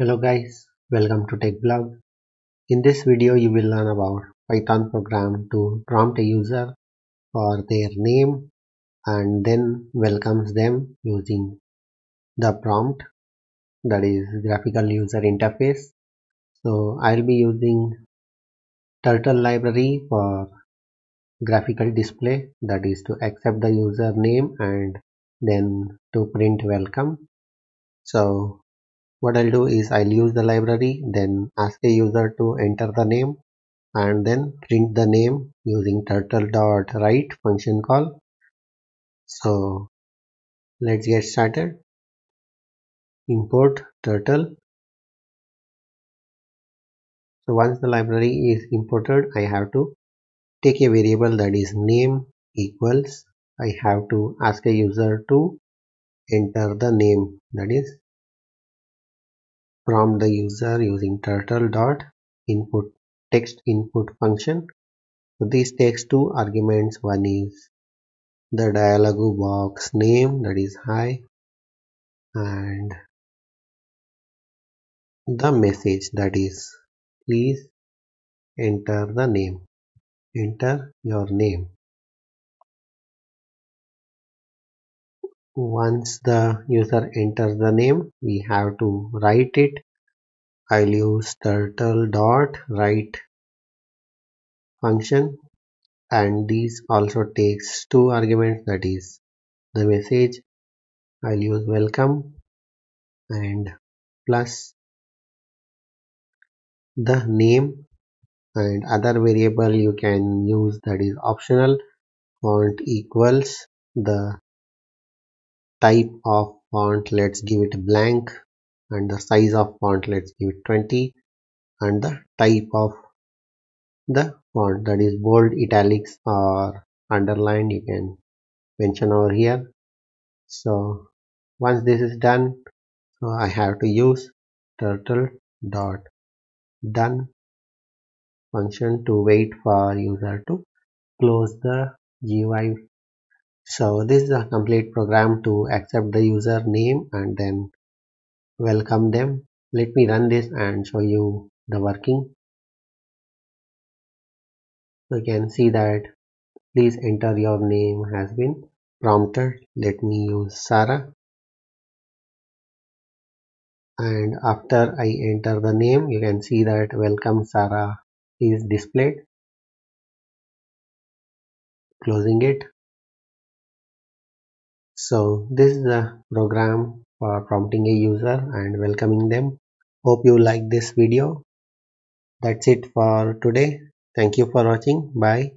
Hello guys, welcome to TechBlog. In this video you will learn about Python program to prompt a user for their name and then welcomes them using the prompt that is graphical user interface. So I'll be using turtle library for graphical display that is to accept the user name and then to print welcome. So what I'll do is I'll use the library then ask a user to enter the name and then print the name using turtle dot write function call. So let's get started. Import turtle. So once the library is imported I have to take a variable that is name equals. I have to ask a user to enter the name that is prompt the user using turtle dot input text input function. So this takes two arguments. One is the dialog box name that is hi and the message that is please enter the name. Enter your name once the user enters the name we have to write it. I'll use turtle dot write function. And this also takes two arguments that is the message. I'll use welcome and plus the name. And other variable you can use that is optional font equals the type of font let's give it blank and the size of font let's give it 20 and the type of the font that is bold italics or underlined you can mention over here. So once this is done so I have to use turtle dot done function to wait for user to close the GUI so this is a complete program to accept the user name and then welcome them. Let me run this and show you the working. You can see that please enter your name has been prompted. Let me use Sarah. And after I enter the name you can see that welcome Sarah is displayed. Closing it so this is a program for prompting a user and welcoming them. Hope you like this video. That's it for today. Thank you for watching. Bye